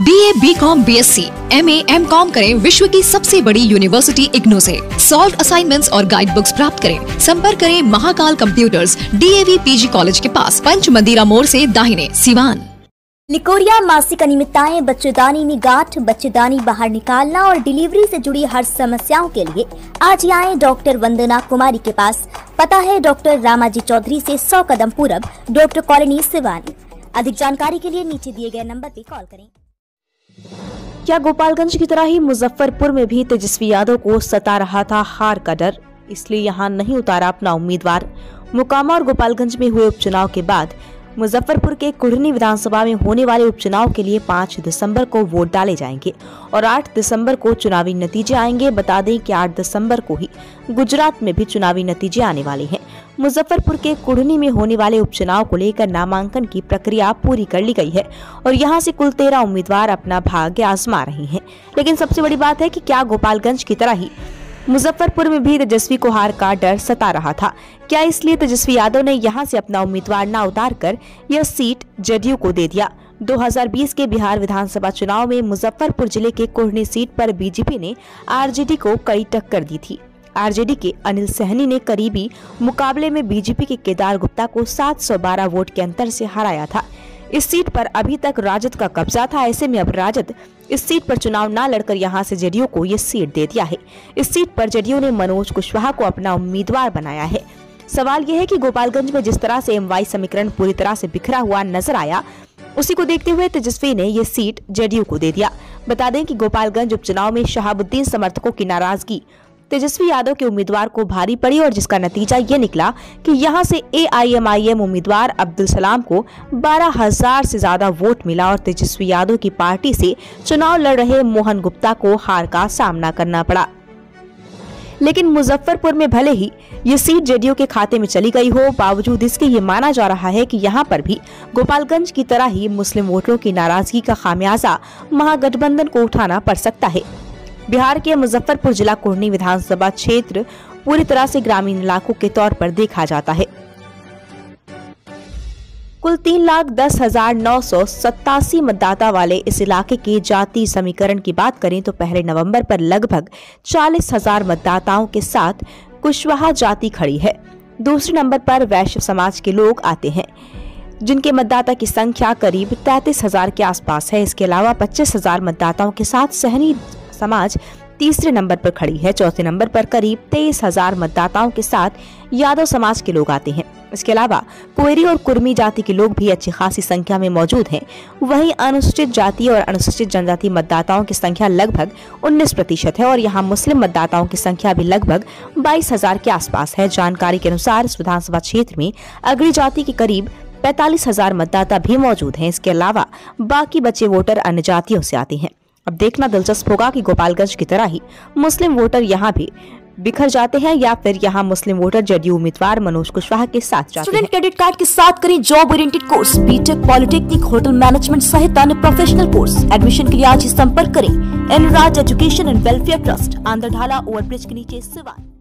B A B com B S C M A M com करें विश्व की सबसे बड़ी यूनिवर्सिटी इग्नो से। सॉल्व असाइनमेंट्स और गाइड बुक्स प्राप्त करें। संपर्क करें Mahakal computers DAV PG college के पास। पंच मंदिरा मोड़ से दाहिने, सिवान। निकोरिया मासिक अनियमितताएँ, बच्चेदानी में गांठ, बच्चेदानी बाहर निकालना और डिलीवरी से जुड़ी हर समस्याओं के लिए आज ही आए डॉक्टर वंदना कुमारी के पास। पता है डॉक्टर रामाजी चौधरी से 100 कदम पूरब, डॉक्टर कॉलोनी सिवानी। अधिक जानकारी के लिए नीचे दिए गए नंबर पर कॉल करें। क्या गोपालगंज की तरह ही मुजफ्फरपुर में भी तेजस्वी यादव को सता रहा था हार का डर? इसलिए यहाँ नहीं उतारा अपना उम्मीदवार। मुकामा और गोपालगंज में हुए उपचुनाव के बाद मुजफ्फरपुर के कुढ़नी विधानसभा में होने वाले उपचुनाव के लिए 5 दिसंबर को वोट डाले जाएँगे और 8 दिसंबर को चुनावी नतीजे आएँगे। बता दें कि 8 दिसंबर को ही गुजरात में भी चुनावी नतीजे आने वाले हैं। मुजफ्फरपुर के कुढ़नी में होने वाले उपचुनाव को लेकर नामांकन की प्रक्रिया पूरी कर ली गई है और यहाँ से कुल तेरह उम्मीदवार अपना भाग्य आजमा रहे हैं। लेकिन सबसे बड़ी बात है कि क्या गोपालगंज की तरह ही मुजफ्फरपुर में भी तेजस्वी को हार का डर सता रहा था। क्या इसलिए तेजस्वी यादव ने यहाँ से अपना उम्मीदवार न उतार कर यह सीट जेडीयू को दे दिया? 2020 के बिहार विधानसभा चुनाव में मुजफ्फरपुर ज़िले के कुर्नी सीट पर बीजेपी ने आरजेडी को कड़ी टक्कर दी थी। आरजेडी के अनिल सहनी ने करीबी मुकाबले में बीजेपी के केदार गुप्ता को 712 वोट के अंतर से हराया था। इस सीट पर अभी तक राजद का कब्जा था। ऐसे में अब राजद इस सीट पर चुनाव न लड़कर यहाँ से जेडीयू को ये सीट दे दिया है। इस सीट पर जेडीयू ने मनोज कुशवाहा को अपना उम्मीदवार बनाया है। सवाल यह है कि गोपालगंज में जिस तरह से एमवाई समीकरण पूरी तरह से बिखरा हुआ नज़र आया, उसी को देखते हुए तेजस्वी ने ये सीट जेडीयू को दे दिया। बता दें कि गोपालगंज उपचुनाव में शहाबुद्दीन समर्थकों की नाराज़गी तेजस्वी यादव के उम्मीदवार को भारी पड़ी और जिसका नतीजा ये निकला कि यहाँ से एआईएमआईएम उम्मीदवार अब्दुल सलाम को बारह हज़ार से ज़्यादा वोट मिला और तेजस्वी यादव की पार्टी से चुनाव लड़ रहे मोहन गुप्ता को हार का सामना करना पड़ा। लेकिन मुजफ्फरपुर में भले ही ये सीट जेडीयू के खाते में चली गई हो, बावजूद इसके ये माना जा रहा है कि यहाँ पर भी गोपालगंज की तरह ही मुस्लिम वोटरों की नाराज़गी का खामियाजा महागठबंधन को उठाना पड़ सकता है। बिहार के मुजफ्फरपुर जिला कुर्नी विधानसभा क्षेत्र पूरी तरह से ग्रामीण इलाकों के तौर पर देखा जाता है। कुल तीन लाख दस हज़ार नौ सौ सत्तासी मतदाता वाले इस इलाके के जाति समीकरण की बात करें तो पहले नवंबर पर लगभग चालीस हज़ार मतदाताओं के साथ कुशवाहा जाति खड़ी है। दूसरे नंबर पर वैश्य समाज के लोग आते हैं, जिनके मतदाता की संख्या करीब तैतीस हज़ार के आसपास है। इसके अलावा पच्चीस हज़ार मतदाताओं के साथ सहनी समाज तीसरे नंबर पर खड़ी है। चौथे नंबर पर करीब तेईस हज़ार मतदाताओं के साथ यादव समाज के लोग आते हैं। इसके अलावा कोयरी और कुर्मी जाति के लोग भी अच्छी खासी संख्या में मौजूद हैं। वहीं अनुसूचित जाति और अनुसूचित जनजाति मतदाताओं की संख्या लगभग 19 प्रतिशत है और यहाँ मुस्लिम मतदाताओं की संख्या भी लगभग बाईस हज़ार के आसपास है। जानकारी के अनुसार इस विधानसभा क्षेत्र में अग्री जाति के करीब पैतालीस हज़ार मतदाता भी मौजूद हैं। इसके अलावा बाकी बचे वोटर अन्य जातियों से आते हैं। अब देखना दिलचस्प होगा कि गोपालगंज की तरह ही मुस्लिम वोटर यहाँ भी बिखर जाते हैं या फिर यहाँ मुस्लिम वोटर जदयू उम्मीदवार मनोज कुशवाहा के साथ जाते स्टूडेंट क्रेडिट कार्ड के साथ करें job oriented course B Tech polytechnic hotel management सहित अन्य प्रोफेशनल कोर्स एडमिशन के लिए आज ही संपर्क करें। Enraj education and welfare trust Andhradhala overbridge के नीचे सिवान।